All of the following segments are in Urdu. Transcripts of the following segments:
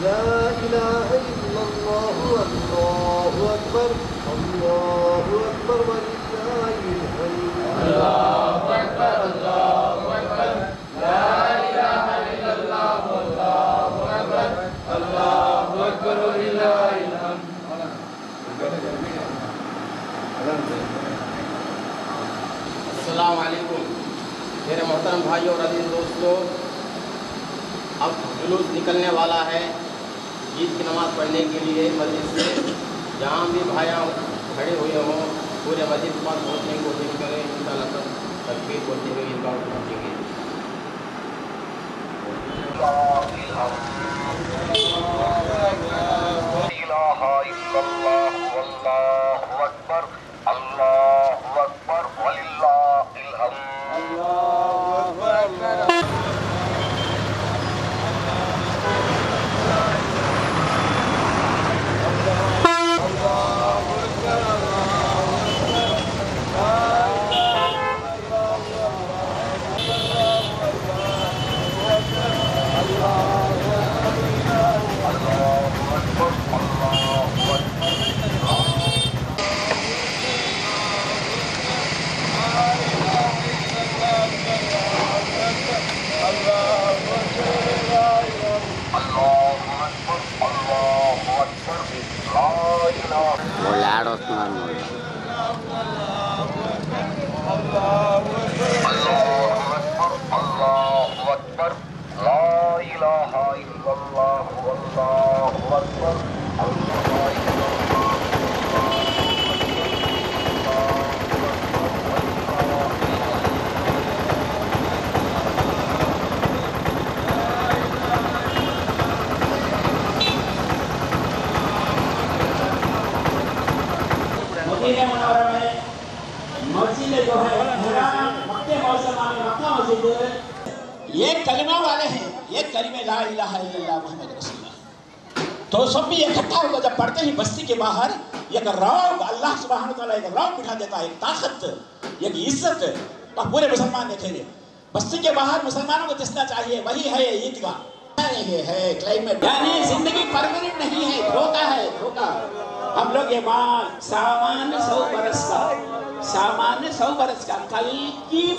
لا إله إلا الله الله أكبر الله أكبر، ولله الحمد. الله أكبر الله أكبر. لا إله إلا الله والله أكبر. الله أكبر، ولله الحمد. السلام علیکم میرے محترم بھائیوں اور عزیز دوستوں اب جلوس نکلنے والا ہے۔ عید کی نماز پڑھنے کے لیے مسجد سے، جہاں بھی بھائی کھڑے ہوئے ہوں، پورے مسجد کے پاس پہنچنے کی کوشش کریں ان شاء اللہ سب تکبیر بولتے ہوئے عید گاہ پہنچیں گے۔ إله إلا لا الہ الا اللہ محمد رسول اللہ۔ تو سب بھی اکٹھا ہوگا جب پڑھتے ہیں بستی کے باہر ایک رعب اللہ سبحانہ وتعالی ایک رعب بٹھا دیتا ہے، ایک طاقت ایک عزت۔ پورے مسلمان دیکھیں گے۔ بستی کے باہر مسلمانوں کو دسنا چاہیے، وہی ہے عیدگاہ ہے کلائمیٹ یعنی زندگی پرمنٹ نہیں ہے، دھوکا ہے، دھوکا۔ ہم لوگ ایمان سامان سو برس کا، سامان سو برس کا۔ کل کی،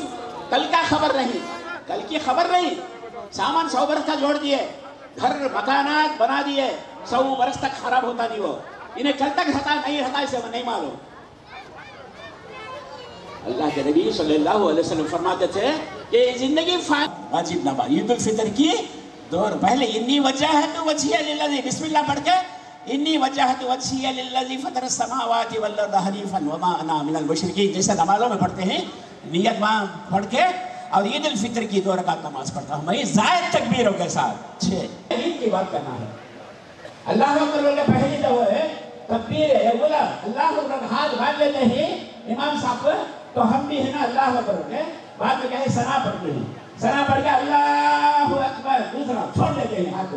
کل کا خبر نہیں، کل کی خبر نہیں۔ سامان سو برس کا جوڑ دیئے گھر مکانات بنا دیئے سو برس تک خراب ہوتا نہیں وہ انہیں کل تک ہتا نہیں ہتا اسے میں نہیں معلوم اللہ کے نبی صلی اللہ علیہ وسلم فرماتے تھے یہ زندگی فان عجیب نہ عید الفطر کی دور پہلے انی وجہ ہے تو وجہ للہ للذی بسم اللہ پڑھ کے انی وجہ تو وجہت للہ للذی فطر السماوات واللہ حنیفا وما انا من المشرکین جیسے نمازوں میں پڑھتے ہیں نیت وہاں پڑھ کے اور عید الفطر کی دو رکعت نماز پڑھتا ہوں میں زائد تکبیروں کے ساتھ۔ چھ۔ عید کی بات کرنا ہے۔ اللہ اکبر نے پہلی جو ہے، تکبیر ہے بولا، اللہ اکبر ہاتھ باندھ لیتے ہیں۔ امام صاحب تو ہم بھی ہیں نا اللہ اکبر کے بعد میں کہیں سنا پڑھتے ہیں سنا پڑھ کے اللہ اکبر، دوسرا چھوڑ دیتے ہیں ہاتھ۔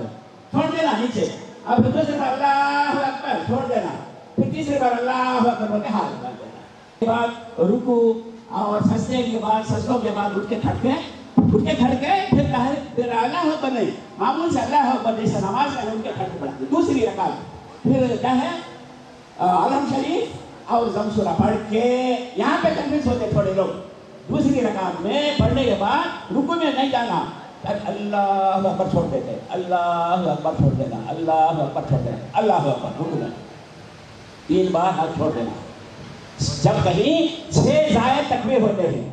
چھوڑ دینا نیچے۔ اب دوسرے بار اللہ اکبر، چھوڑ دینا۔ پھر تیسرے بار اللہ اکبر کے ہاتھ باندھ دینا۔ بعد رکو اور سستے کے بعد سسوں کے بعد اٹھ کے تھک گئے۔ اٹھ کے تھٹ گئے، پھر کہا، پھر اللہ ہو نہیں معمول سے اللہ ہو بنے سے نماز میں ان کے تھٹ پڑا دوسری رکعت۔ پھر کہے علم شریف اور زمسورہ پڑھ کے یہاں پہ کنفیوز ہوتے تھوڑے لوگ۔ دوسری رکعت میں پڑھنے کے بعد رکو میں نہیں جانا۔ اللہ اکبر چھوڑ دیتے۔ اللہ اکبر چھوڑ دینا۔ اللہ اکبر چھوڑ دینا۔ اللہ اکبر رکو میں۔ تین بار ہاتھ چھوڑ دینا۔ جب کہیں چھ ضائع تکبیر ہوتے ہیں۔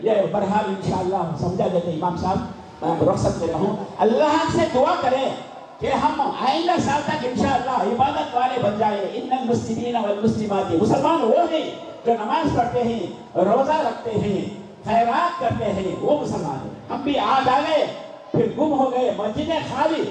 یہ برحال انشاءاللہ سمجھا دیتے امام صاحب، میں رخصت لیتا رہوں اللہ سے دعا کریں کہ ہم آئندہ سال تک انشاءاللہ عبادت والے بن جائیں۔ ان المسلمین والمسلمات مسلمان وہ ہیں جو نماز پڑھتے ہیں، روزہ رکھتے ہیں، خیرات کرتے ہیں۔ وہ مسلمان ہیں۔ ہم بھی آج آ گئے، پھر گم ہو گئے، مسجدیں خالی۔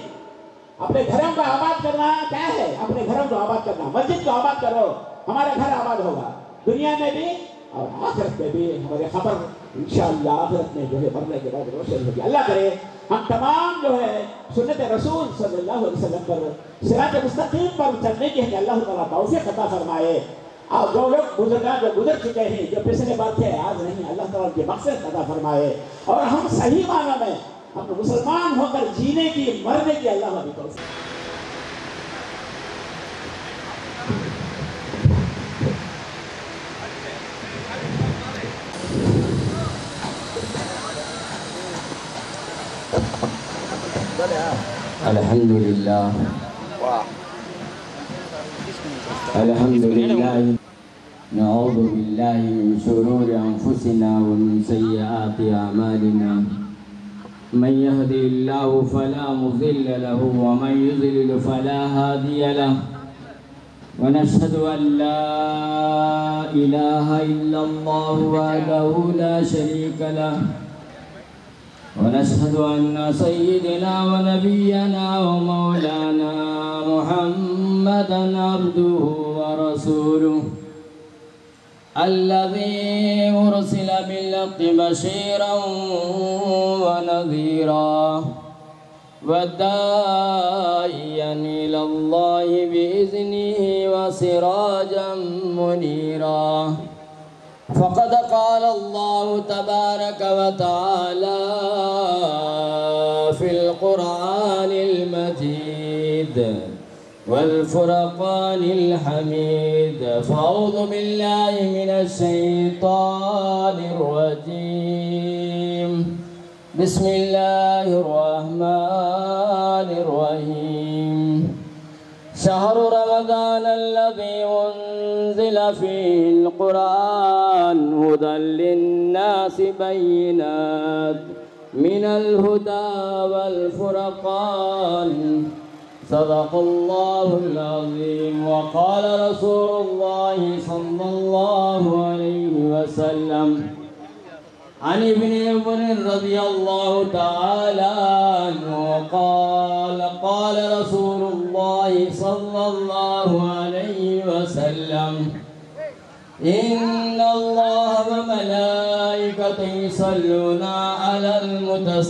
اپنے گھروں کو آباد کرنا کیا ہے؟ اپنے گھروں کو آباد کرنا۔ مسجد کو آباد کرو، ہمارا گھر آباد ہوگا۔ دنیا میں بھی اور آخرت میں بھی ہمارے خبر انشاءاللہ آخرت میں جو ہے مرنے کے بعد روشن ہوگی۔ اللہ کرے ہم تمام جو ہے سنت رسول صلی اللہ علیہ وسلم پر صراط مستقیم پر چلنے کی ہے کہ اللہ تعالیٰ توفیق عطا فرمائے۔ اور جو لوگ بزرگان جو گزر چکے ہیں، جو پچھلے بات تھے، آج نہیں، اللہ تعالیٰ کے مقصد عطا فرمائے۔ اور ہم صحیح معنی میں ہم مسلمان ہو کر جینے کی، مرنے کی اللہ ہمیں توفیق۔ الحمد لله الحمد لله نعوذ بالله من شرور أنفسنا ومن سيئات أعمالنا. من يهدي الله فلا مضل له ومن يضلل فلا هادي له. ونشهد أن لا إله إلا الله وحده لا شريك له. ونشهد أن سيدنا ونبينا ومولانا محمدا عبده ورسوله الذي أرسل بالحق بشيرا ونذيرا وداعيا إلى الله بإذنه وسراجا منيرا فقد قال الله تبارك وتعالى في القرآن المجيد والفرقان الحميد. فأعوذ بالله من الشيطان الرجيم. بسم الله الرحمن الرحيم. شهر رمضان الذي أنزل فيه القرآن هدى للناس بينات من الهدى والفرقان. صدق الله العظيم. وقال رسول الله صلى الله عليه وسلم عن ابن عمر رضي الله تعالى عنه قال قال رسول الله صلى الله عليه وسلم. إن الله وملائكته يصلون على المتسهرين.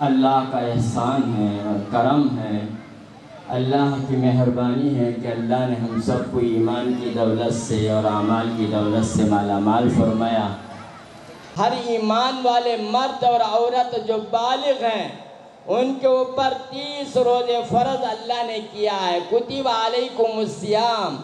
اللہ کا احسان ہے اور کرم ہے۔ اللہ کی مہربانی ہے کہ اللہ نے ہم سب کو ایمان کی دولت سے اور اعمال کی دولت سے مالا مال فرمایا۔ ہر ایمان والے مرد اور عورت جو بالغ ہیں، ان کے اوپر تیس روز فرض اللہ نے کیا ہے۔ کتب علیکم السیام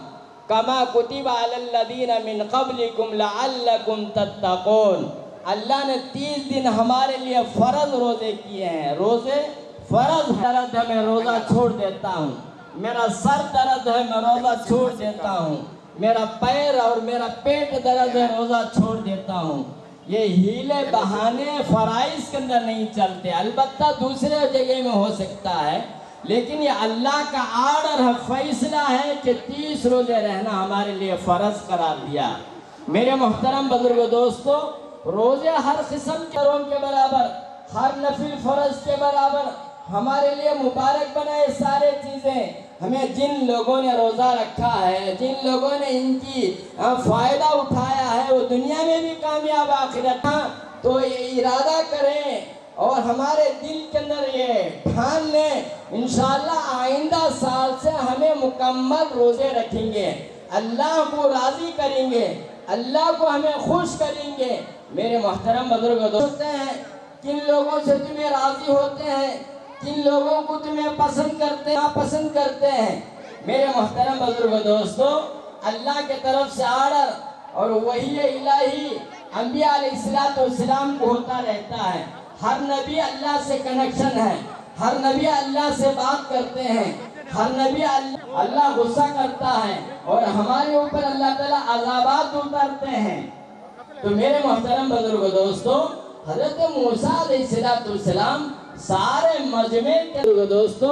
کما کتب علی الذین من قبلکم لعلکم تتقون۔ اللہ نے تیس دن ہمارے لیے فرض روزے کیے ہیں۔ روزے فرض درد ہے، میں روزہ چھوڑ دیتا ہوں۔ میرا سر درد ہے، میں روزہ چھوڑ دیتا ہوں۔ میرا پیر اور میرا پیٹ درد ہے، روزہ چھوڑ دیتا ہوں۔ یہ ہیلے بہانے فرائض کے اندر نہیں چلتے۔ البتہ دوسرے جگہ میں ہو سکتا ہے، لیکن یہ اللہ کا آرڈر ہے، فیصلہ ہے کہ تیس روزے رہنا ہمارے لیے فرض قرار دیا۔ میرے محترم بزرگ دوستو، روزے ہر قسم کے روم کے برابر، ہر نفل فرض کے برابر ہمارے لیے مبارک بنائے سارے چیزیں۔ ہمیں جن لوگوں نے روزہ رکھا ہے، جن لوگوں نے ان کی فائدہ اٹھایا ہے، وہ دنیا میں بھی کامیاب آخرت تو یہ ارادہ کریں اور ہمارے دل کے اندر یہ ٹھان لیں۔ انشاءاللہ آئندہ سال سے ہمیں مکمل روزے رکھیں گے۔ اللہ کو راضی کریں گے۔ اللہ کو ہمیں خوش کریں گے۔ میرے محترم بزرگ دوست ہیں کن لوگوں سے تمہیں راضی ہوتے ہیں؟ کن لوگوں کو تمہیں پسند کرتے ہیں پسند کرتے ہیں۔ میرے محترم بزرگ دوستو، اللہ کے طرف سے آرڈر اور وہی الہی انبیاء علیہ السلام کو ہوتا رہتا ہے۔ ہر نبی اللہ سے کنیکشن ہے۔ ہر نبی اللہ سے بات کرتے ہیں۔ ہر نبی اللہ اللہ غصہ کرتا ہے اور ہمارے اوپر اللہ تعالیٰ عذابات اتارتے ہیں۔ تو میرے محترم بزرگ دوستو، حضرت موسیٰ علیہ السلام سارے مجمع کے بزرگ دوستو،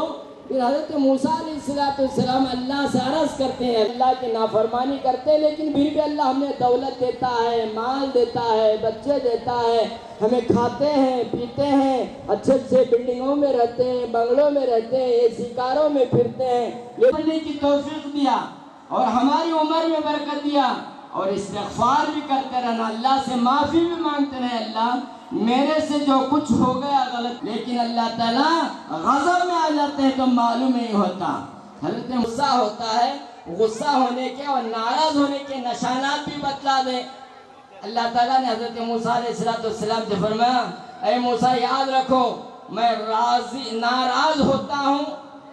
پھر حضرت موسیٰ علیہ السلام اللہ سے عرض کرتے ہیں، اللہ کی نافرمانی کرتے ہیں، لیکن پھر بھی اللہ ہمیں دولت دیتا ہے، مال دیتا ہے، بچے دیتا ہے، ہمیں کھاتے ہیں، پیتے ہیں، اچھے اچھے بلڈنگوں میں رہتے ہیں، بنگلوں میں رہتے ہیں، اے سی کاروں میں پھرتے ہیں۔ یہ پڑھنے کی توفیق دیا اور ہماری عمر میں برکت دیا اور استغفار بھی کرتے رہنا، اللہ سے معافی بھی مانگتے رہے، اللہ میرے سے جو کچھ ہو گیا غلط، لیکن اللہ تعالیٰ غضب میں آ جاتے ہیں تو معلوم نہیں ہوتا۔ حضرت غصہ ہوتا ہے، غصہ ہونے کے اور ناراض ہونے کے نشانات بھی بتلا دیں اللہ تعالیٰ نے حضرت موسیٰ علیہ السلام سے فرمایا، اے موسیٰ، یاد رکھو، میں راضی، ناراض ہوتا ہوں،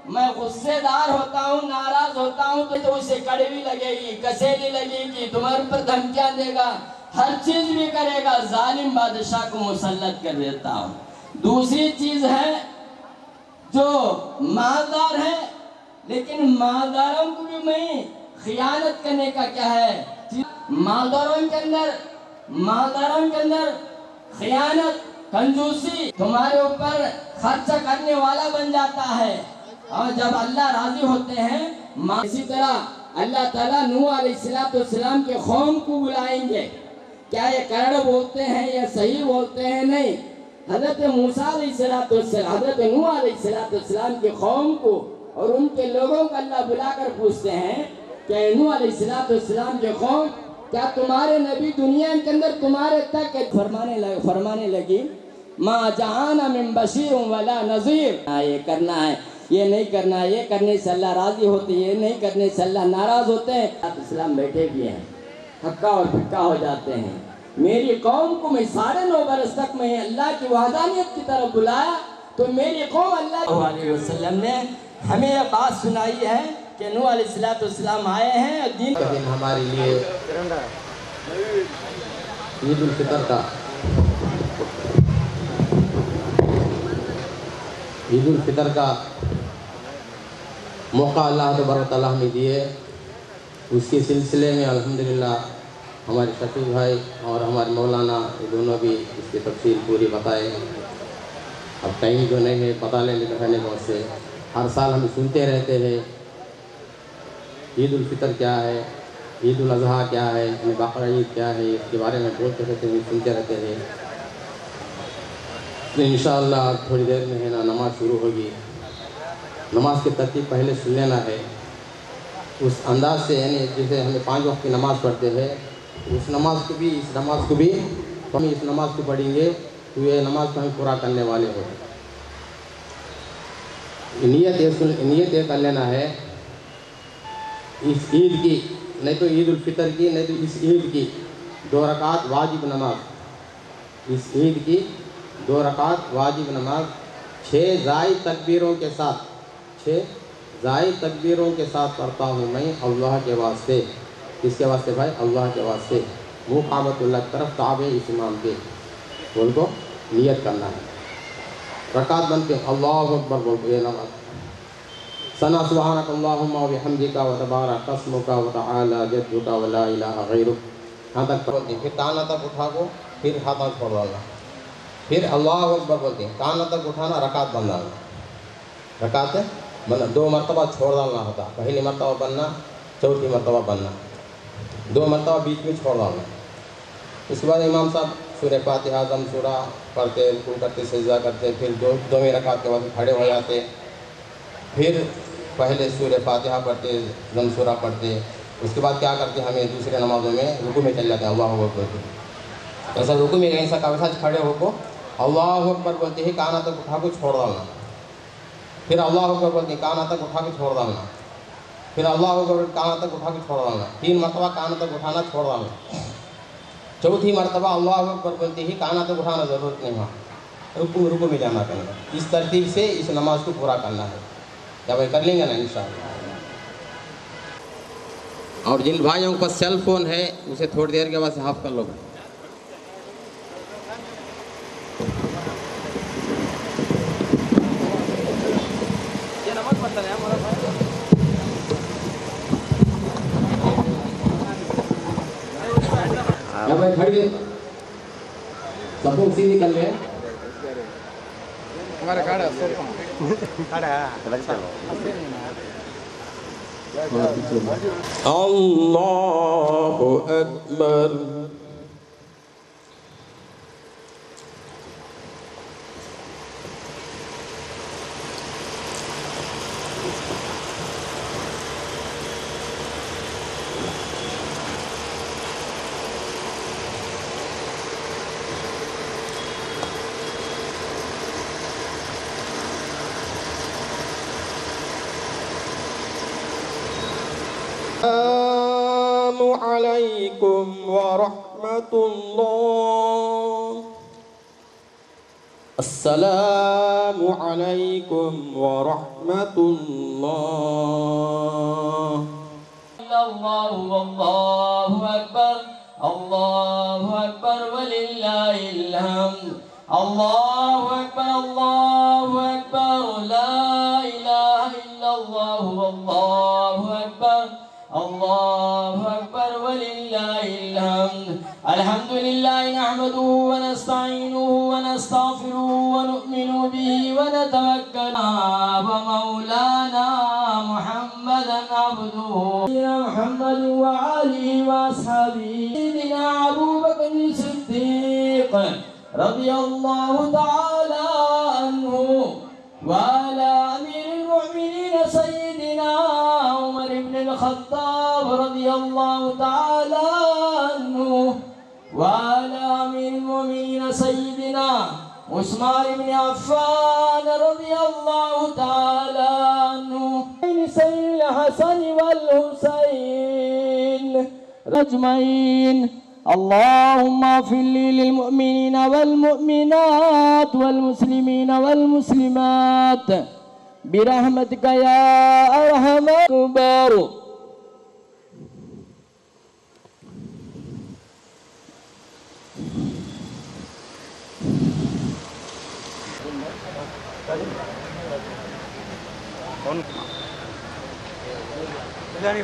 میں غصے دار ہوتا ہوں، ناراض ہوتا ہوں، تو اسے کڑوی لگے گی، کسیلی لگے گی، تمہارے پر دھمکیاں دے گا۔ ہر چیز بھی کرے گا، ظالم بادشاہ کو مسلط کر دیتا ہوں۔ دوسری چیز ہے جو مالدار ہے، لیکن مالداروں کو بھی میں خیانت کرنے کا کیا ہے؟ مالداروں کے اندر، مالداروں کے اندر خیانت، کنجوسی تمہارے اوپر خرچہ کرنے والا بن جاتا ہے۔ اور جب اللہ راضی ہوتے ہیں اسی طرح اللہ تعالیٰ نوح علیہ السلام کے قوم کو بلائیں گے۔ کیا یہ کرڑ بولتے ہیں یا صحیح بولتے ہیں؟ نہیں۔ حضرت موسیٰ علیہ السلام حضرت نوح علیہ السلام کے قوم کو اور ان کے لوگوں کو اللہ بلا کر پوچھتے ہیں کہ نوح علیہ السلام کے قوم، کیا تمہارے نبی دنیا کے اندر تمہارے تک فرمانے فرمانے لگی؟ ما جہانا من بشیر ولا نظیر یہ کرنا ہے۔ یہ نہیں کرنا ہے یہ کرنے سے اللہ راضی ہوتے یہ نہیں کرنے سے اللہ ناراض ہوتے ہیں۔ اسلام بیٹھے بھی ہیں۔ ہکا اور پھکا ہو جاتے ہیں۔ میری قوم کو میں ساڑھے نو برس تک میں اللہ کی وحدانیت کی طرف بلایا تو میری قوم اللہ علیہ وسلم نے ہمیں یہ بات سنائی ہے کہ نوح علیہ السلام آئے ہیں دین کا دن ہمارے لیے عید الفطر کا۔ عید الفطر کا موقع اللہ تبارک تعالیٰ ہمیں دیے۔ اس کے سلسلے میں الحمدللہ ہمارے شفیع بھائی اور ہمارے مولانا یہ دونوں بھی اس کی تفصیل پوری بتائے اب ٹائم جو نہیں ہے، پتہ لینے رہنے بہت سے۔ ہر سال ہم سنتے رہتے ہیں، عید الفطر کیا ہے، عید الاضحیٰ کیا ہے یعنی بقرہ عید کیا ہے، اس کے بارے میں بولتے رہتے ہیں، سنتے رہتے ہیں۔ تو انشاءاللہ تھوڑی دیر میں ہے نا، نماز شروع ہوگی۔ نماز کی ترتیب پہلے سن لینا ہے۔ اس انداز سے یعنی جیسے ہمیں پانچ وقت کی نماز پڑھتے ہیں، اس نماز کو بھی، اس نماز کو بھی ہم اس نماز کو پڑھیں گے تو یہ نماز کو ہم پورا کرنے والے ہو نیت یہ سن، نیت یہ کر لینا ہے، اس عید کی، نہیں تو عید الفطر کی، نہیں تو اس عید کی دو رکعت واجب نماز۔ اس عید کی دو رکعت واجب نماز، چھ زائد تکبیروں کے ساتھ، چھ زائد تکبیروں کے ساتھ پڑھتا ہوں میں اللہ کے واسطے۔ کس کے واسطے بھائی؟ اللہ کے واسطے۔ وہ قامت اللہ کی طرف تابع اس امام کے۔ بول کو نیت کرنا ہے۔ رکعت بن کے اللہ اکبر بول کے نماز ثنا سبحانک اللہم و بحمدک و تبارک قسمک و تعالی جدک و لا الہ غیرک۔ تک پڑھتے ہیں۔ پھر کانا تک اٹھا کو پھر ہاتھوں چھوڑ ڈالنا پھر اللہ اکبر بولتے ہیں۔ کانا تک اٹھانا، رکعت بن ڈالنا رکعت بننا دو مرتبہ چھوڑ ڈالنا ہوتا۔ پہلی مرتبہ بننا، چوتھی مرتبہ بننا۔ دو مرتبہ بیچ میں چھوڑ ڈالنا۔ اس کے بعد امام صاحب سورہ فاتحہ، اعظم سورہ پڑھتے، رکوع کرتے، سجدہ کرتے، پھر دو دویں رکعت کے بعد کھڑے ہو جاتے۔ پھر پہلے سورہ فاتحہ پڑھتے زم سورہ پڑھتے۔ اس کے بعد کیا کرتے ہمیں دوسرے نمازوں میں رکو میں چل جاتے ہیں۔ اللہ اکبر۔ بولتے ایسا رکو میں ایسا کا ویسا کھڑے ہو کو۔ اللہ اکبر بولتے ہی کانا تک اٹھا کو چھوڑ ڈالنا۔ پھر اللہ اکبر بولتے ہیں کانا تک اٹھا کے چھوڑ ڈالنا پھر اللہ اکبر کانا تک اٹھا کے چھوڑ ڈالنا تین مرتبہ کانا تک اٹھانا چھوڑ ڈالنا چوتھی مرتبہ اللہ اکبر بولتے ہی کانا تک اٹھانا ضرورت نہیں ہوا رکو رکو میں جانا کرنا اس ترتیب سے اس نماز کو پورا کرنا ہے۔ کیا بھائی کر لیں گے نا انشاءاللہ۔ اور جن بھائیوں کے پاس سیل فون ہے، اسے تھوڑی دیر کے بعد سے ہاف کر لو۔ بھائی کھڑ گئے۔ سب کو اسی نکل گئے۔ اللہ اکبر۔ عليكم ورحمة الله. السلام عليكم ورحمة الله. الله والله أكبر. الله أكبر ولله الحمد. الله أكبر الله أكبر. لا إله إلا الله والله الله أكبر ولله الحمد. الحمد لله نحمده ونستعينه ونستغفره ونؤمن به ونتوكل. ومولانا محمدا عبده. سيدنا محمد وآله وأصحابه. سيدنا أبو بكر الصديق رضي الله تعالى عنه. وعلى أمير المؤمنين سيدنا الخطاب رضي الله تعالى عنه وعلى أمير المؤمنين سيدنا عثمان بن عفان رضي الله تعالى عنه. سيد الحسن والحسين أجمعين. اللهم اغفر لي للمؤمنين والمؤمنات والمسلمين والمسلمات. Birahmatika ya arhamar kubar Jani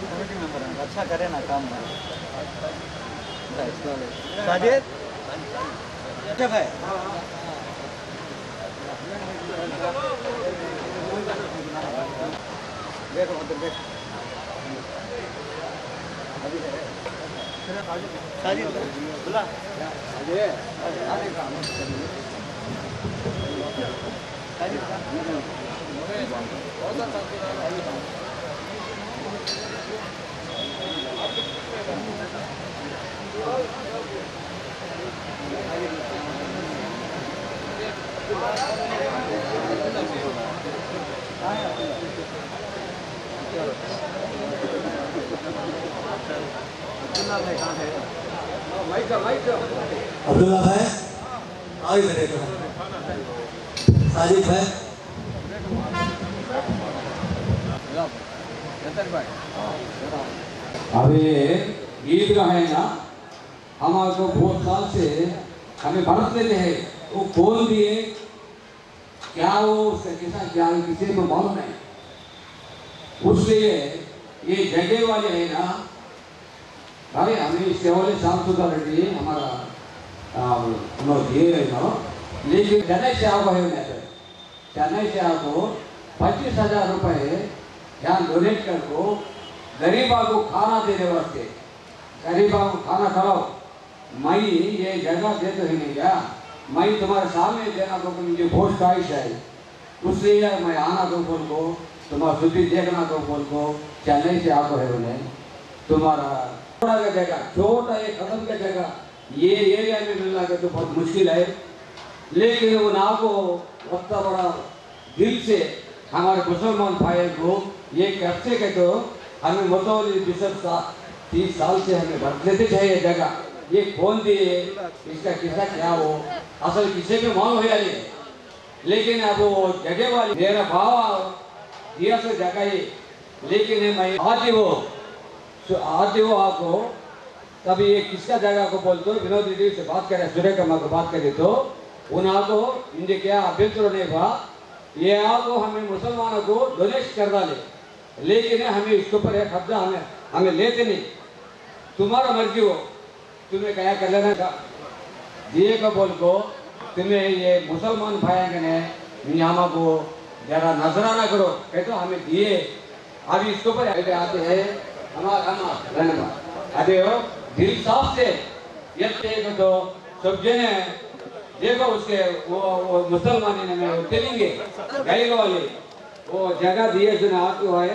committee ممبر ہیں اچھا کرے نا کام ساجد کیا ہے دیکھو دیکھ بلا عبداللہ بھائی آگے میرے کو صادق بھائی ابھی عید کا ہے نا ہم آج بہت سال سے ہمیں برت دیتے ہیں وہ بول دیے کیا وہ اس کا کیسا کیا کسی کو معلوم نہیں اس لیے یہ جگہ والے ہیں نا بھائی ہمیں اس صاف ستھرا رکھیے ہمارا دیے لیکن چنئی سے آپ ہے چنئی سے آپ کو پچیس ہزار روپئے یہاں ڈونیٹ کر کو غریبا کو کھانا دے دے واسطے غریبا کو کھانا کھلاؤ میں یہ جگہ دے تو ہی نہیں گیا میں تمہارے سامنے دینا تو مجھے بہت خواہش ہے اس لیے میں آنا تو بول کو تمہارا چھٹی دیکھنا تو بول کو چینئی سے آپ ہے انہیں تمہارا چھوٹا کا جگہ چھوٹا یہ قدم کا جگہ یہ ایریا میں ملنا کہ تو بہت مشکل ہے لیکن ان نہ کو اتنا بڑا دل سے ہمارے مسلمان بھائی کو یہ ایک ہفتے تو ہمیں متولی بشپ صاحب تیس سال سے ہمیں برتنے سے چاہیے جگہ۔ یہ کھول دیے، اس کا قصہ کیا ہو؟ اصل کسی کے ماں ہو یا لیکن اب وہ جگہ والی میرا بھاؤ دیا سے جگہ ہی لیکن میں آج ہو آج ہو آپ کو کبھی یہ کس کا جگہ کو بول دو ونود سے بات کرے، سورہ کما کو بات کرے تو۔ انہوں کو ان کیا ابھی نہیں ہوا یہ آپ ہمیں مسلمانوں کو ڈونیٹ کر ڈالے لیکن ہمیں اس کو پر ایک قبضہ ہمیں ہمیں لیتے نہیں۔ تمہارا مرضی ہو۔ تمہیں کہا کر لینا تھا دیئے کا بول کو، تمہیں یہ مسلمان بھائی کے نے نیاما کو نظرہ نہ کرو۔ کہ تو ہمیں دیئے اب اس کو کے اوپر آتے ہیں، ہمارا ہمارا آتے ہو دل صاف سے یہ دیکھو تو سب جنے دیکھو اس کے وہ مسلمان چلیں گے۔ گئی والے ఓ జగ దియేసిన ఆకు హోయ్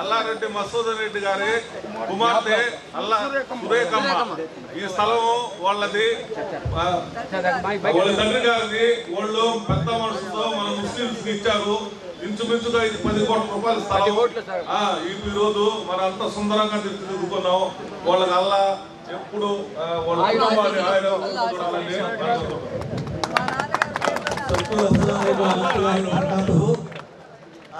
అల్లారెడ్డి మసూదన్ రెడ్డి గారి కుమార్తె అల్లా సురేఖమ్మ. ఈ స్థలం వాళ్ళది. వాళ్ళ తండ్రి గారిది. వాళ్ళు పెద్ద మనసుతో మన ముస్లింస్ ఇచ్చారు. ఇంచుమించుగా ఇది పది కోట్ల రూపాయల స్థలం. ఆ, ఈ రోజు మనం అంత సుందరంగా తిరుగుతున్నాం. వాళ్ళకి అల్లా ఎప్పుడు వాళ్ళ కుటుంబాన్ని ఆయన చూడాలని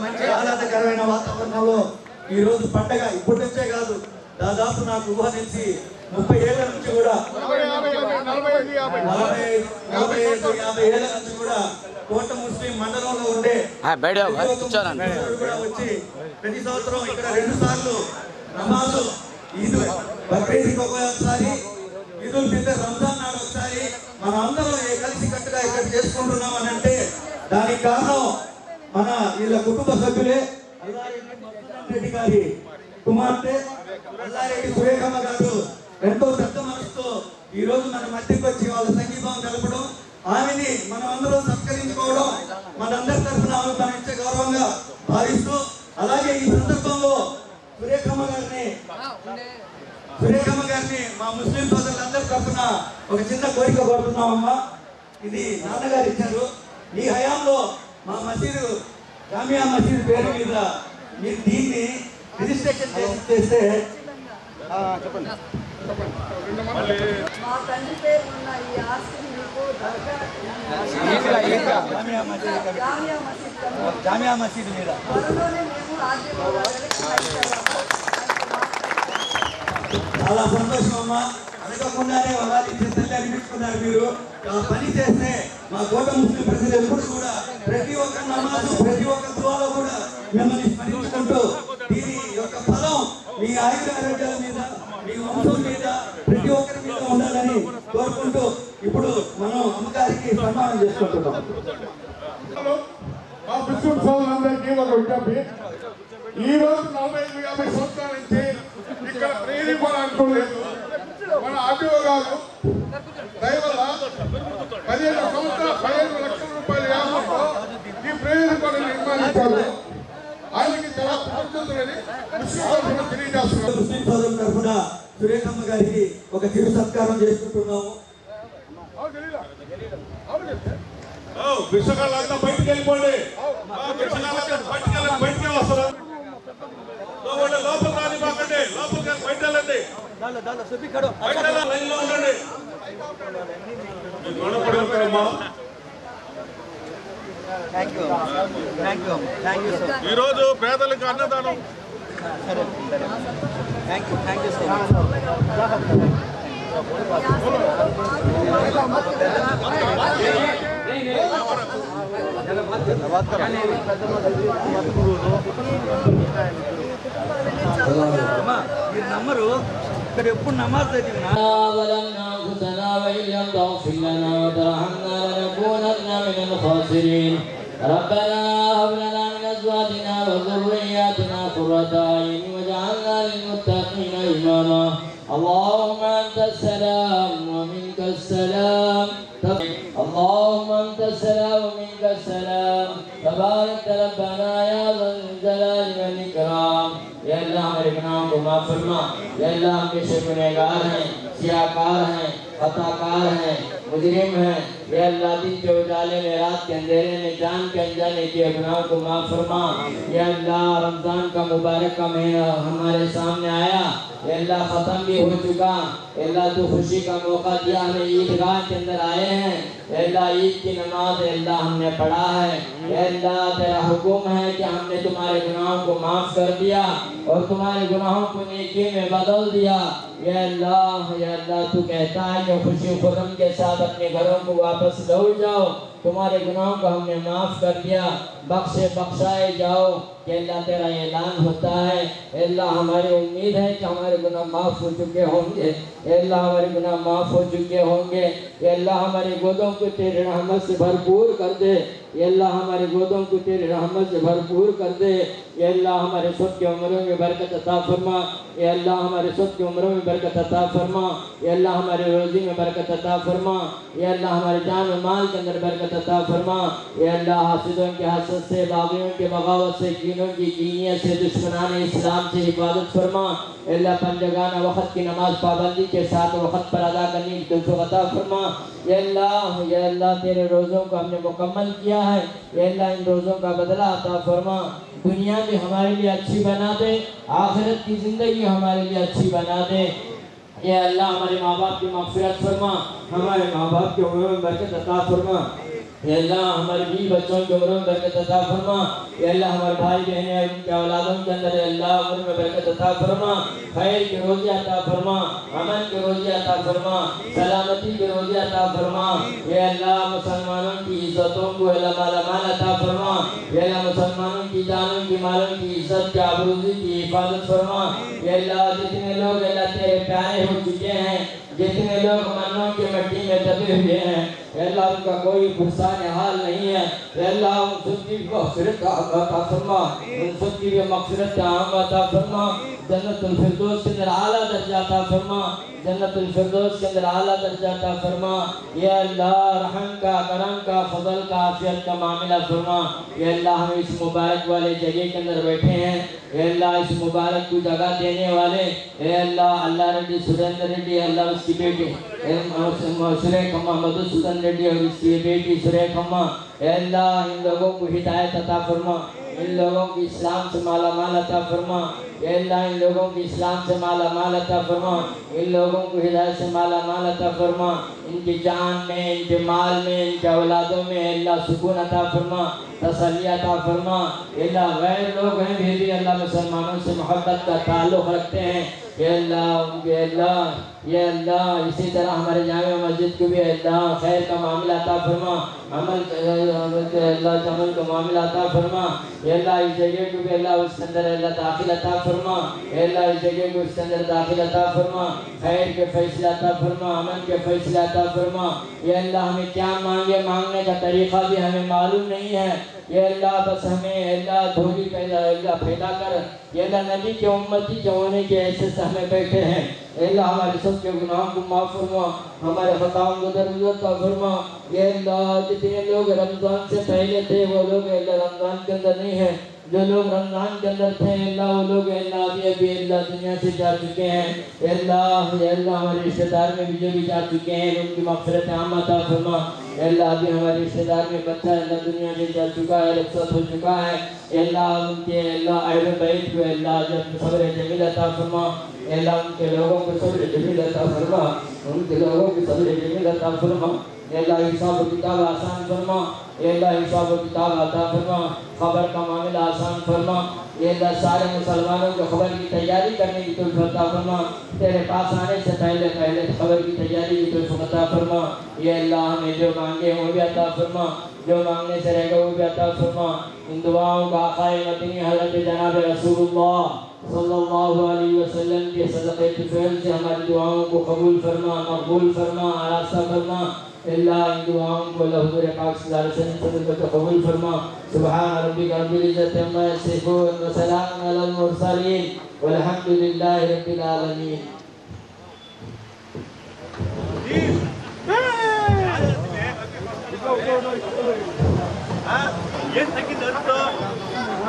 మంచి ఆహ్లాదకరమైన వాతావరణంలో ఈ రోజు పండగ ఇప్పటి కాదు దాదాపు నాకు ఊహ తెలిసి ముప్పై ఏళ్ళ నుంచి కూడా ఏళ్ళ నుంచి కూడా కోట ముస్లిం మండలంలో ఉండే కూడా వచ్చి ప్రతి సంవత్సరం ఇక్కడ రెండు సార్లు నమాజు ఈద్ బక్రీద్ ఒకసారి ఈదుల్ ఫితర్ రంజాన్ నాడు ఒకసారి మనం అందరం ఏ కలిసి కట్టుగా ఇక్కడ చేసుకుంటున్నాం అని అంటే దానికి కారణం మన వీళ్ళ కుటుంబ సభ్యులే రెడ్డి గారి కుమార్తె అల్లారెడ్డి సురేఖమ్మ గారు. ఎంతో పెద్ద మనసుతో ఈ రోజు మన మధ్యకి వచ్చి వాళ్ళ సంగీతం కలపడం ఆమెని మనం అందరం సత్కరించుకోవడం మనందరి తరఫున ఆమె మనం ఇచ్చే గౌరవంగా భావిస్తూ అలాగే ఈ సందర్భంలో సురేఖమ్మ గారిని సురేఖమ్మ గారిని మా ముస్లిం సోదరులందరి తరఫున ఒక చిన్న కోరిక కోరుతున్నామమ్మా. ఇది నాన్నగారు ఇచ్చారు. ఈ హయాంలో మా మసీదు జామియా మసీదు పేరు మీద మీరు దీన్ని రిజిస్ట్రేషన్ చేసి చేస్తే మా తండ్రి పేరు ఉన్న ఈ ఆస్తిని మీకు దర్గా జామియా మసీదు కమిటీ. జామియా మసీద్ కమిటీ. జామియా మసీదు మీద. త్వరలోనే మేము రాజ్యంలో చాలా సంతోషం అమ్మా. అడగకుండానే వాళ్ళ చిత్తల్లి అనిపించుకున్నారు మీరు. పని చేస్తే మా కోట ముస్లిం ప్రజలు ఎప్పుడు కూడా ప్రతి ఒక్క నమాజు ప్రతి ఒక్క దువాలో కూడా మిమ్మల్ని స్మరించుకుంటూ దీని యొక్క ఫలం మీ ఆయుధ ఆరోగ్యాల మీద మీ వంశం మీద ప్రతి ఒక్కరి మీద ఉండాలని కోరుకుంటూ ఇప్పుడు మనం అమ్మగారికి సన్మానం చేసుకుంటున్నాం. మా ముస్లిం సోదరులందరికీ ఒక విజ్ఞప్తి. ఈ రోజు నలభై ఐదు యాభై సంవత్సరాల నుంచి ఇక్కడ ప్రేరేపాలనుకోలేదు మన ఆర్టీఓ గారు దయవల్ల పదిహేను సంవత్సరాల పదిహేను లక్షల రూపాయల వ్యాపారంలో ఈ ప్రేరేపాలను నిర్మాణించారు. ఆయనకి చాలా కృతజ్ఞతలని తెలియజేస్తున్నారు ముస్లిం సోదరుల తరఫున సురేఖమ్మ గారికి ఒక చిరు సత్కారం చేసుకుంటున్నాము. బిచ్చగాళ్ళంతా బయటికి వెళ్ళిపోండి. బయటికి బయటికి వస్తారు? వాళ్ళు లోపల రానివ్వకండి. లోపలికి బయట ఈరోజు పేదలకు అన్నదానం. నమ్మరు ఇక్కడ ఎప్పుడు నమాజ్ చదివినా ظلمنا أنفسنا وإن لم تغفر لنا وترحمنا لنكونن من الخاسرين ربنا هب لنا من أزواجنا أزواجنا وذرياتنا قرة أعين واجعلنا للمتقين إماما اللهم أنت السلام ومنك السلام اللهم انت السلام ومنك السلام. تبارك ربنا يا ذا الجلال والإكرام. یا اللہ ہمارے گناہوں کو معاف فرما. یا اللہ ہم کے سے گنہگار ہیں سیاکار ہیں، خطا کار ہیں مجرم ہیں۔ یا اللہ دن کے اجالے میں رات کے اندھیرے میں، جان کے انجانے کے گناہوں کو معاف فرما۔ یا اللہ، رمضان کا مبارک کا مہینہ ہمارے سامنے آیا۔ یا اللہ، ختم بھی ہو چکا۔ یا اللہ، تو خوشی کا موقع دیا۔ ہمیں عیدگاہ کے اندر آئے ہیں۔ یا اللہ، عید کی نماز یا اللہ ہم نے پڑھا ہے۔ یا اللہ، تیرا حکم ہے کہ ہم نے تمہارے گناہوں کو معاف کر دیا اور تمہارے گناہوں کو نیکی میں بدل دیا۔ یا اللہ یا اللہ، تو کہتا ہے کہ خوشی خرم کے ساتھ اپنے گھروں کو واپس لوٹ جاؤ۔ تمہارے گناہوں کو ہم نے معاف کر دیا۔ بخشے بخشائے جاؤ کہ اللہ تیرا اعلان ہوتا ہے۔ اے اللہ، ہماری امید ہے کہ ہمارے گناہ معاف ہو چکے ہوں گے۔ اے اللہ، ہمارے گناہ معاف ہو چکے ہوں گے۔ اے اللہ، ہمارے گودوں کو تیرے رحمت سے بھرپور کر دے۔ اے اللہ، ہمارے گودوں کو تیرے رحمت سے بھرپور کر دے۔ اے اللہ، ہمارے سب کے عمروں میں برکت عطا فرما۔ اے اللہ، ہمارے سب کے عمروں میں برکت عطا فرما۔ اے اللہ، ہمارے روزی میں برکت عطا فرما۔ اے اللہ، ہمارے جان و مال کے اندر برکت عطا فرما۔ اے اللہ حاسدوں کے حسد سے، باغیوں کے بغاوت سے، کینوں کی کینیت سے، دشمنان اسلام سے حفاظت فرما۔ اے اللہ، پنجگانہ وقت کی نماز پابندی کے ساتھ وقت پر ادا کرنے کی توفیق عطا فرما۔ اے اللہ یا اللہ، تیرے روزوں کو ہم نے مکمل کیا ہے۔ اے اللہ، ان روزوں کا بدلہ عطا فرما۔ دنیا بھی ہمارے لیے اچھی بنا دے۔ آخرت کی زندگی ہمارے لیے اچھی بنا دے۔ اے اللہ، ہمارے ماں باپ کی مغفرت فرما۔ ہمارے ماں باپ کے عمروں میں برکت عطا فرما۔ اے اللہ ہمارے بیوی بچوں کے عمروں میں برکت عطا فرما۔ اے اللہ، ہمارے بھائی بہنیں اور ان کے اولادوں کے اندر اے اللہ، عمر میں برکت عطا فرما۔ خیر کی روزی عطا فرما، امن کی روزی عطا فرما، سلامتی کی روزی عطا فرما۔ اے اللہ، مسلمانوں کی عزتوں کو اللہ مالا مال عطا فرما۔ اے اللہ، مسلمانوں کی جانوں کی مالوں کی عزت، کی آبروزی، کی حفاظت فرما۔ اے اللہ، جتنے لوگ اللہ تیرے پیارے ہو چکے ہیں، جتنے لوگ منوں کی مٹی میں دبے ہوئے ہیں۔ اے اللہ، ان کا کوئی فرسان حال نہیں ہے۔ اے اللہ، ان سب کی مغفرت کا عطا فرما۔ ان سب کی بھی مغفرت کا عام عطا فرما۔ جنت الفردوس کے اندر اعلیٰ درجہ عطا فرما۔ جنت الفردوس کے اندر اعلیٰ درجہ عطا فرما۔ یا اللہ، رحم کا، کرم کا، فضل کا، عافیت کا معاملہ فرما۔ یا اللہ، ہم اس مبارک والے جگہ کے اندر بیٹھے ہیں۔ اے اللہ، اس مبارک کو جگہ دینے والے۔ اے اللہ اللہ ریڈی سریندر ریڈی اللہ اس کی بیٹی۔ اے سرے کما مدھوسودن ریڈی اور اس کی بیٹی سرے اے اللہ ان لوگوں کو ہدایت عطا فرما ان لوگوں کی اسلام سے مالا مال عطا فرما اے اللہ ان لوگوں کی اسلام سے مالا مال عطا فرما ان لوگوں کو ہدایت سے مالا مال عطا فرما ان کی جان میں ان کے مال میں ان کے اولادوں میں اے اللہ سکون عطا فرما تسلی عطا فرما اے اللہ غیر لوگ ہیں بھی اللہ مسلمانوں سے محبت کا تعلق رکھتے ہیں اے اللہ اے اللہ یہ اللہ اسی طرح ہمارے جامع مسجد کو بھی اللہ خیر کا معاملہ عطا فرما عمل اللہ کے عمل کا معاملہ عطا فرما اے اللہ اس جگہ کو بھی اللہ اس اندر اللہ داخل عطا فرما اے اللہ اس جگہ کو اس اندر داخل عطا فرما خیر کے فیصلہ عطا فرما امن کے فیصلہ عطا فرما اے اللہ ہمیں کیا مانگے مانگنے کا طریقہ بھی ہمیں معلوم نہیں ہے یہ اللہ بس ہمیں اللہ دھولی پیدا اللہ پیدا کر یہ اللہ نبی کے امتی کے ہونے کے ایسے سے میں بیٹھے ہیں۔ اے اللہ، ہمارے سب کے گناہوں کو معاف فرما۔ ہمارے خطاؤں کو درگزر کا فرما۔ اے اللہ، جتنے لوگ رمضان سے پہلے تھے، وہ لوگ اے اللہ رمضان کے اندر نہیں ہیں۔ جو لوگ رمضان کے اندر تھے، اللہ وہ لوگ اللہ ابھی ابھی اللہ دنیا سے جا چکے ہیں۔ اللہ اللہ ہمارے رشتہ دار میں بھی جو بھی جا چکے ہیں، ان کی مغفرت عام عطا فرما۔ اللہ، ابھی ہمارے رشتہ دار میں بچہ اللہ دنیا سے جا چکا ہے، رخصت ہو چکا ہے۔ اللہ، ان کے اللہ اہل بیت کو اللہ جب صبر جمیل عطا فرما۔ اللہ، ان کے لوگوں کو صبر جمیل عطا فرما۔ ان کے لوگوں کو صبر جمیل عطا فرما۔ اے اللہ حساب و کتاب آسان فرما اے اللہ حساب و کتاب عطا فرما، خبر کا معاملہ آسان فرما اے اللہ سارے مسلمانوں کو خبر کی تیاری کرنے کی توفیق عطا فرما، تیرے پاس آنے سے پہلے پہلے خبر کی تیاری کی توفیق عطا فرما اے اللہ ہمیں جو مانگے وہ بھی عطا فرما، جو مانگنے سے رہے گا وہ بھی عطا فرما۔ ان دعاؤں کا آقا مدنی حضرت جناب رسول اللہ صلی اللہ علیہ وسلم کے صدقے فعل سے ہماری دعاؤں کو قبول فرما مقبول فرما آراستہ فرما۔ اللہ ان دعاؤں کو اللہ حضور پاک صلی اللہ علیہ وسلم کو قبول فرما۔ سبحان ربک رب العزت عما یصفون وسلام علی المرسلین۔ والحمدللہ رب العالمین۔ Yes, I can.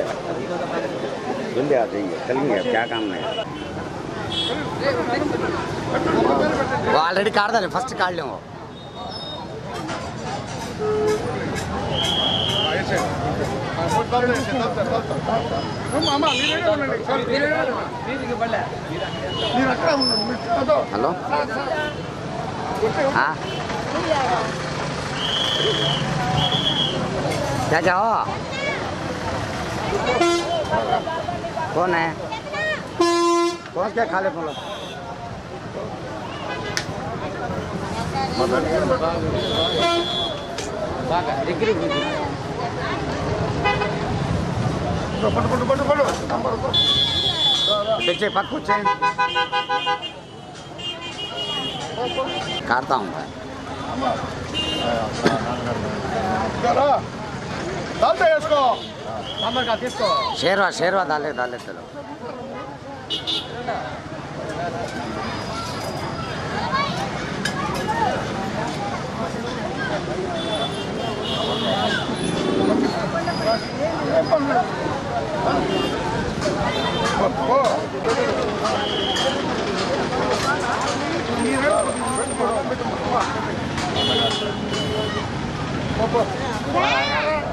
اچھا بندے آ جائیے چلیں گے کیا کام ہے وہ آلریڈی کاٹ دیں فسٹ کاٹ لیں وہ హలో రాజావా کون ہے؟ کون کیا کھا لے تم لوگ پک کچھ کھاتا ہوں میں۔ اس کو ಶೇರ್ವಾ ಶೇರ್ವಾ ದಾಲೆ ದಾಲೆ ತಲೋ Papa.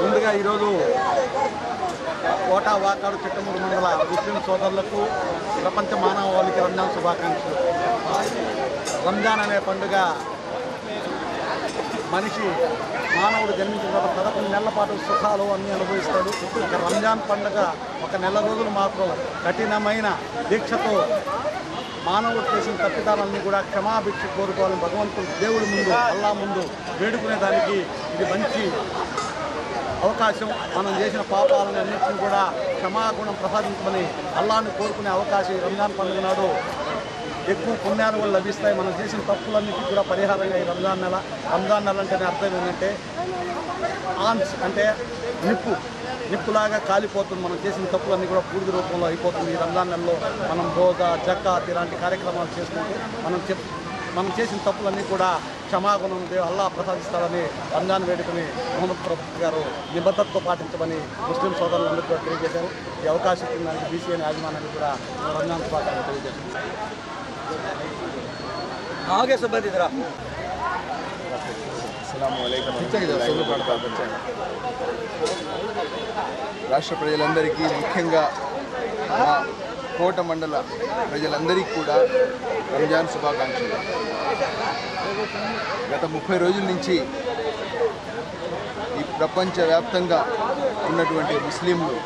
ముందుగా ఈరోజు కోటా వాకాడు చిట్టమూరు మండల ముస్లిం సోదరులకు ప్రపంచ మానవాళికి రంజాన్ శుభాకాంక్షలు. రంజాన్ అనే పండుగ మనిషి మానవుడు జన్మించిన తర్వాత పదకొండు నెలల పాటు సుఖాలు అన్నీ అనుభవిస్తాడు. ఇక రంజాన్ పండుగ ఒక నెల రోజులు మాత్రం కఠినమైన దీక్షతో మానవుడు చేసిన తప్పిదాలన్నీ కూడా క్షమాభిక్ష కోరుకోవాలని భగవంతుడు దేవుడి ముందు అల్లా ముందు వేడుకునే దానికి ఇది మంచి అవకాశం మనం చేసిన పాపాలను అన్నింటినీ కూడా క్షమాగుణం ప్రసాదించమని అల్లాను కోరుకునే అవకాశం రంజాన్ పండుగ నాడు ఎక్కువ పుణ్యాలు కూడా లభిస్తాయి. మనం చేసిన తప్పులన్నిటికీ కూడా పరిహారంగా ఈ రంజాన్ నెల రంజాన్ నెల అంటే అర్థం ఏంటంటే ఆన్స్ అంటే నిప్పు నిప్పులాగా కాలిపోతుంది. మనం చేసిన తప్పులన్నీ కూడా పూర్తి రూపంలో అయిపోతుంది. ఈ రంజాన్ నెలలో మనం రోజా జక్కాత్ ఇలాంటి కార్యక్రమాలు చేసుకుంటూ మనం చెప్ మనం చేసిన తప్పులన్నీ కూడా క్షమాగుణం దేవు అల్లా ప్రసాదిస్తాడని రంజాన్ వేడుకని మహమ్మద్ ప్రభుత్వ గారు నిబద్ధతతో పాటించమని ముస్లిం సోదరులందరూ కూడా తెలియజేశారు. ఈ అవకాశం ఇచ్చిందానికి బీసీ యాజమాన్యాన్ని కూడా రంజాన్ శుభాకాంక్షలు తెలియజేశారు రాష్ట్ర ప్రజలందరికీ ముఖ్యంగా కోట మండల ప్రజలందరికీ కూడా రంజాన్ శుభాకాంక్షలు. గత ముప్పై రోజుల నుంచి ఈ ప్రపంచవ్యాప్తంగా ఉన్నటువంటి ముస్లింలు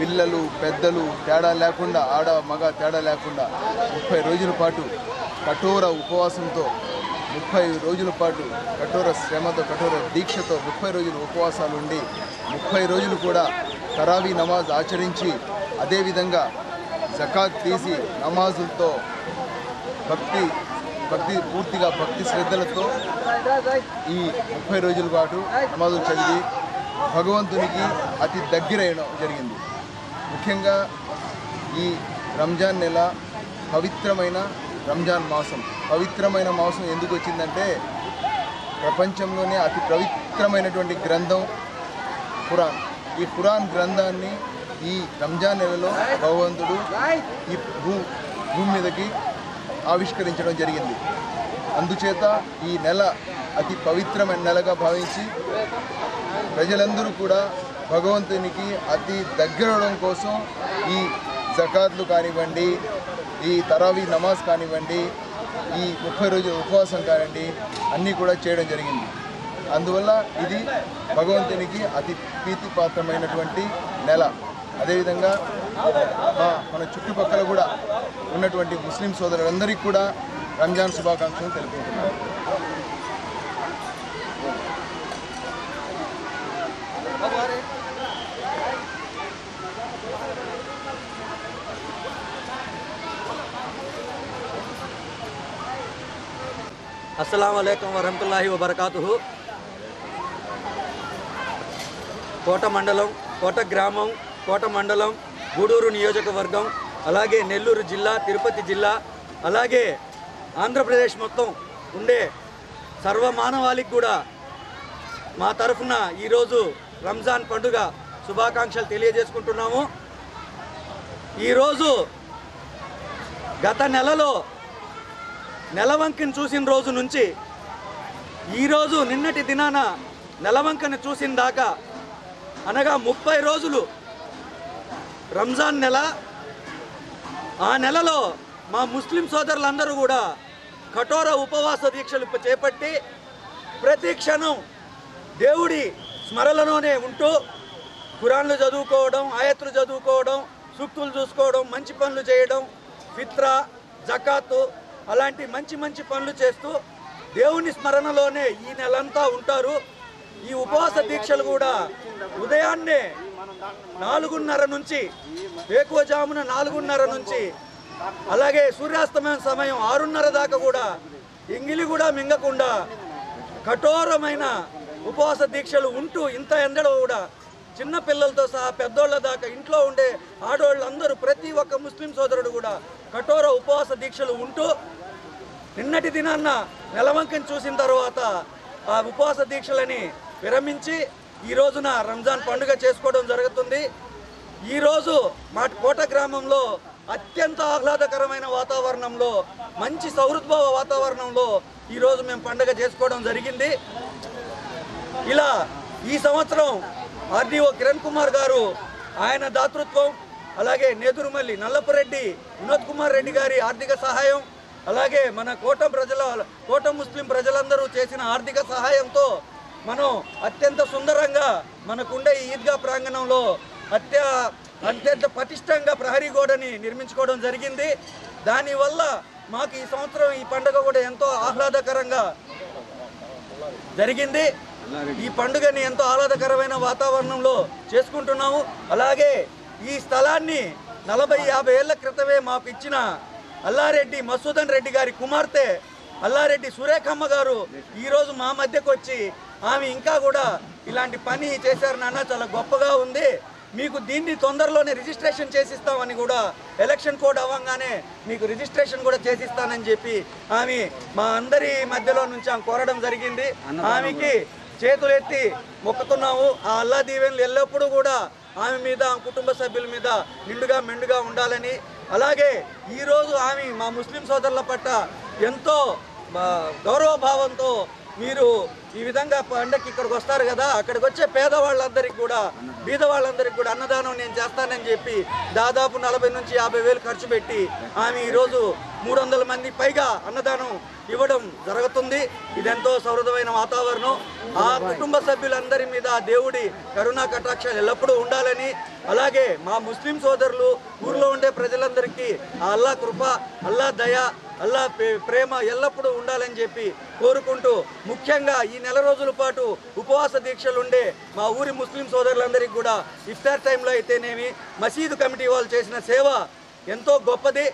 పిల్లలు పెద్దలు తేడా లేకుండా ఆడ మగ తేడా లేకుండా ముప్పై రోజుల పాటు కఠోర ఉపవాసంతో ముప్పై రోజుల పాటు కఠోర శ్రమతో కఠోర దీక్షతో ముప్పై రోజులు ఉపవాసాలు ఉండి ముప్పై రోజులు కూడా తరావీ నమాజ్ ఆచరించి అదేవిధంగా జకాత్ తీసి నమాజులతో భక్తి భక్తి పూర్తిగా భక్తి శ్రద్ధలతో ఈ ముప్పై రోజుల పాటు నమాజులు చదివి భగవంతునికి అతి దగ్గరైన జరిగింది. ముఖ్యంగా ఈ రంజాన్ నెల పవిత్రమైన రంజాన్ మాసం. పవిత్రమైన మాసం ఎందుకు వచ్చిందంటే ప్రపంచంలోనే అతి పవిత్రమైనటువంటి గ్రంథం ఖురాన్. ఈ ఖురాన్ గ్రంథాన్ని ఈ రంజాన్ నెలలో భగవంతుడు ఈ భూ భూమి మీదకి ఆవిష్కరించడం జరిగింది. అందుచేత ఈ నెల అతి పవిత్రమైన నెలగా భావించి ప్రజలందరూ కూడా భగవంతునికి అతి దగ్గరవడం కోసం ఈ జకాత్లు కానివ్వండి ఈ తరావీ నమాజ్ కానివ్వండి ఈ ముప్పై రోజుల ఉపవాసం కానివ్వండి అన్నీ కూడా చేయడం జరిగింది. అందువల్ల ఇది భగవంతునికి అతి ప్రీతిపాత్రమైనటువంటి నెల. అదేవిధంగా మన చుట్టుపక్కల కూడా ఉన్నటువంటి ముస్లిం సోదరులందరికీ కూడా రంజాన్ శుభాకాంక్షలు తెలుపుకుంటున్నాను. అస్సలం అయికం వరహతుల్లాహి వబర్కాతు కోట మండలం కోట గ్రామం కోట మండలం గూడూరు నియోజకవర్గం అలాగే నెల్లూరు జిల్లా తిరుపతి జిల్లా అలాగే ఆంధ్రప్రదేశ్ మొత్తం ఉండే సర్వమానవాళికి కూడా మా తరఫున ఈరోజు రంజాన్ పండుగ శుభాకాంక్షలు తెలియజేసుకుంటున్నాము. ఈరోజు గత నెలలో నెలవంకని చూసిన రోజు నుంచి ఈరోజు నిన్నటి దినాన నెలవంకని చూసిన దాకా అనగా ముప్పై రోజులు రంజాన్ నెల. ఆ నెలలో మా ముస్లిం సోదరులందరూ కూడా కఠోర ఉపవాస దీక్షలు చేపట్టి ప్రతి క్షణం దేవుడి స్మరణలోనే ఉంటూ ఖురాన్లు చదువుకోవడం ఆయత్తులు చదువుకోవడం సూక్తులు చూసుకోవడం మంచి పనులు చేయడం ఫిత్రా జకాతు అలాంటి మంచి మంచి పనులు చేస్తూ దేవుని స్మరణలోనే ఈ నెలంతా ఉంటారు. ఈ ఉపవాస దీక్షలు కూడా ఉదయాన్నే నాలుగున్నర నుంచి వేకువజామున నాలుగున్నర నుంచి అలాగే సూర్యాస్తమయం సమయం ఆరున్నర దాకా కూడా ఎంగిలి కూడా మింగకుండా కఠోరమైన ఉపవాస దీక్షలు ఉంటూ ఇంత ఎండలో కూడా చిన్న పిల్లలతో సహా పెద్దోళ్ళ దాకా ఇంట్లో ఉండే ఆడవాళ్ళందరూ ప్రతి ఒక్క ముస్లిం సోదరుడు కూడా కఠోర ఉపవాస దీక్షలు ఉంటూ నిన్నటి దినాన్న నెలవంకని చూసిన తర్వాత ఆ ఉపవాస దీక్షలని విరమించి ఈ రోజున రంజాన్ పండుగ చేసుకోవడం జరుగుతుంది. ఈరోజు మా కోట గ్రామంలో అత్యంత ఆహ్లాదకరమైన వాతావరణంలో మంచి సౌహృద్భావ వాతావరణంలో ఈరోజు మేము పండుగ చేసుకోవడం జరిగింది. ఇలా ఈ సంవత్సరం ఆర్డీఓ కిరణ్ కుమార్ గారు ఆయన దాతృత్వం అలాగే నేదురుమల్లి నల్లపురెడ్డి వినోద్ కుమార్ రెడ్డి గారి ఆర్థిక సహాయం అలాగే మన కోట ప్రజల కోట ముస్లిం ప్రజలందరూ చేసిన ఆర్థిక సహాయంతో మనం అత్యంత సుందరంగా మనకుండే ఈద్గా ప్రాంగణంలో అత్య అత్యంత పటిష్టంగా ప్రహరీ గోడని నిర్మించుకోవడం జరిగింది. దానివల్ల మాకు ఈ సంవత్సరం ఈ పండుగ కూడా ఎంతో ఆహ్లాదకరంగా జరిగింది. ఈ పండుగని ఎంతో ఆహ్లాదకరమైన వాతావరణంలో చేసుకుంటున్నాము. అలాగే ఈ స్థలాన్ని నలభై యాభై ఏళ్ళ క్రితమే మాకు ఇచ్చిన అల్లారెడ్డి మసూదన్ రెడ్డి గారి కుమార్తె అల్లారెడ్డి సురేఖమ్మ గారు ఈరోజు మా మధ్యకు వచ్చి ఆమె ఇంకా కూడా ఇలాంటి పని చేశారు నాన్న చాలా గొప్పగా ఉంది. మీకు దీన్ని తొందరలోనే రిజిస్ట్రేషన్ చేసిస్తామని కూడా ఎలక్షన్ కోడ్ అవ్వగానే మీకు రిజిస్ట్రేషన్ కూడా చేసిస్తానని చెప్పి ఆమె మా అందరి మధ్యలో నుంచి ఆమె కోరడం జరిగింది. ఆమెకి చేతులు ఎత్తి మొక్కుతున్నాము. ఆ అల్లా దీవెనలు ఎల్లప్పుడూ కూడా ఆమె మీద ఆమె కుటుంబ సభ్యుల మీద నిండుగా మెండుగా ఉండాలని. అలాగే ఈరోజు ఆమె మా ముస్లిం సోదరుల పట్ల ఎంతో గౌరవభావంతో మీరు ఈ విధంగా పండగకి ఇక్కడికి వస్తారు కదా అక్కడికి వచ్చే పేదవాళ్ళందరికీ కూడా బీదవాళ్ళందరికీ కూడా అన్నదానం నేను చేస్తానని చెప్పి దాదాపు నలభై నుంచి యాభై వేలు ఖర్చు పెట్టి ఆమె ఈరోజు మూడు వందల మంది పైగా అన్నదానం ఇవ్వడం జరుగుతుంది. ఇదెంతో సౌహృదమైన వాతావరణం. ఆ కుటుంబ సభ్యులందరి మీద దేవుడి కరుణా కటాక్షాలు ఎల్లప్పుడూ ఉండాలని అలాగే మా ముస్లిం సోదరులు ఊర్లో ఉండే ప్రజలందరికీ ఆ అల్లా కృప అల్లా దయ అల్లా ప్రే- ప్రేమ ఎల్లప్పుడూ ఉండాలని చెప్పి కోరుకుంటూ ముఖ్యంగా ఈ నెల రోజుల పాటు ఉపవాస దీక్షలు ఉండే మా ఊరి ముస్లిం సోదరులందరికీ కూడా ఇఫ్తార్ టైంలో అయితేనేమి మసీదు కమిటీ వాళ్ళు చేసిన సేవ ఎంతో గొప్పది.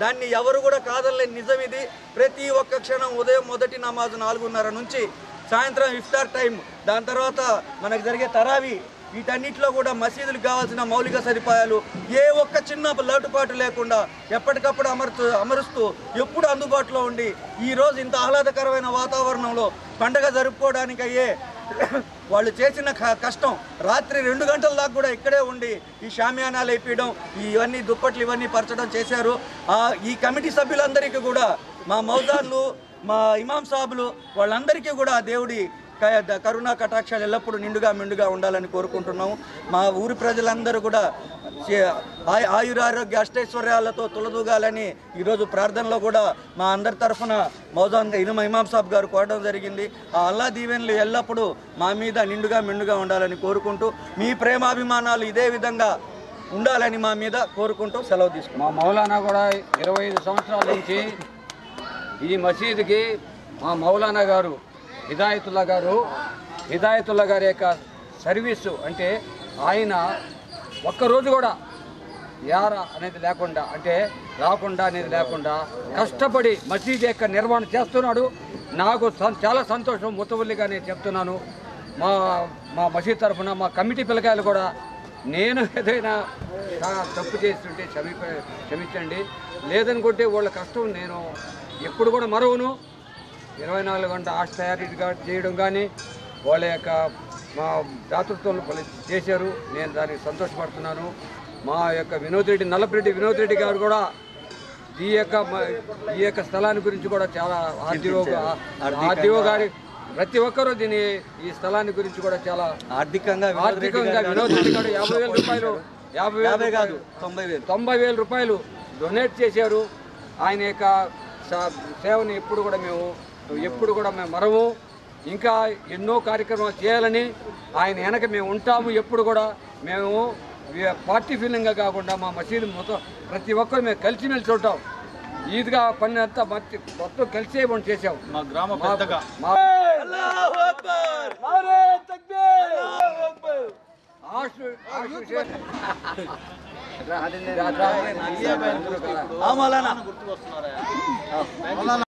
దాన్ని ఎవరు కూడా కాదనలేని నిజం ఇది. ప్రతి ఒక్క క్షణం ఉదయం మొదటి నమాజు నాలుగున్నర నుంచి సాయంత్రం ఇఫ్తార్ టైం. దాని తర్వాత మనకు జరిగే తరావి వీటన్నిటిలో కూడా మసీదులకు కావాల్సిన మౌలిక సదుపాయాలు ఏ ఒక్క చిన్న లోటుపాటు లేకుండా ఎప్పటికప్పుడు అమరుతూ అమరుస్తూ ఎప్పుడు అందుబాటులో ఉండి ఈ రోజు ఇంత ఆహ్లాదకరమైన వాతావరణంలో పండగ జరుపుకోవడానికి అయ్యే వాళ్ళు చేసిన క- కష్టం రాత్రి రెండు గంటల దాకా కూడా ఇక్కడే ఉండి ఈ షామ్యానాలు వేపించడం ఇవన్నీ దుప్పట్లు ఇవన్నీ పరచడం చేశారు. ఈ కమిటీ సభ్యులందరికీ కూడా మా మౌదాన్లు మా ఇమాం సాబులు వాళ్ళందరికీ కూడా దేవుడి కరుణా కటాక్షాలు ఎల్లప్పుడూ నిండుగా మిండుగా ఉండాలని కోరుకుంటున్నాము. మా ఊరి ప్రజలందరూ కూడా ఆయురారోగ్య అష్టైశ్వర్యాలతో తొలదూగాలని ఈరోజు ప్రార్థనలో కూడా మా అందరి తరఫున మౌజాన్ ఇనుమ ఇమాం సాబ్ గారు కోరడం జరిగింది. ఆ అల్లా దీవెనలు ఎల్లప్పుడూ మా మీద నిండుగా మిండుగా ఉండాలని కోరుకుంటూ మీ ప్రేమాభిమానాలు ఇదే విధంగా ఉండాలని మా మీద కోరుకుంటూ సెలవు తీసుకున్నాం. మా మౌలానా కూడా ఇరవై ఐదు సంవత్సరాల నుంచి ఈ మసీదుకి మా మౌలానా గారు హిదాయతుల్లా గారు హిదాయతుల్లా గారి యొక్క సర్వీసు అంటే ఆయన ఒక్కరోజు కూడా యారా అనేది లేకుండా అంటే రాకుండా అనేది లేకుండా కష్టపడి మసీద్ యొక్క నిర్వహణ చేస్తున్నాడు. నాకు చాలా సంతోషం ముత్తవల్లిగా నేను చెప్తున్నాను. మా మా మసీద్ తరఫున మా కమిటీ పిల్లకాయలు కూడా నేను ఏదైనా తప్పు చేస్తుంటే క్షమి క్షమించండి. లేదనుకుంటే వాళ్ళ కష్టం నేను ఎప్పుడు కూడా మరవను. ఇరవై నాలుగు గంటల ఆశ తయారీ చేయడం కానీ వాళ్ళ యొక్క మా దాతృత్వంలో చేశారు. నేను దానికి సంతోషపడుతున్నాను. మా యొక్క వినోద్ రెడ్డి నల్లపరెడ్డి వినోద్ రెడ్డి గారు కూడా ఈ యొక్క ఈ యొక్క స్థలాన్ని గురించి కూడా చాలా ఆర్డీఓ ఆర్డీఓ గారి ప్రతి ఒక్కరూ దీని ఈ స్థలాన్ని గురించి కూడా చాలా ఆర్థికంగా ఆర్థికంగా వినోద్ రెడ్డి గారు యాభై వేల రూపాయలు యాభై వేల యాభై కాదు తొంభై వేలు. తొంభై వేల రూపాయలు డొనేట్ చేశారు. ఆయన యొక్క సేవని ఎప్పుడు కూడా మేము ఎప్పుడు కూడా మేము మరము ఇంకా ఎన్నో కార్యక్రమాలు చేయాలని ఆయన వెనక మేము ఉంటాము ఎప్పుడు కూడా మేము వి- పార్టీ ఫీలింగ్గా కాకుండా మా మసీదు మొత్తం ప్రతి ఒక్కరు మేము కలిసిమెలిసి ఉంటాం ఈద్గా పని అంతా మొత్తం మొత్తం కలిసే మనం చేసాం మా గ్రామ పెద్దగా